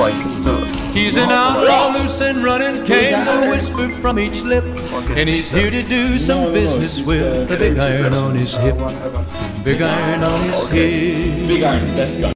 He's an outlaw, loose and running, came the whisper from each lip. And he's here to do some business with the big iron on his hip. Big iron on his hip. Big Iron, let's go.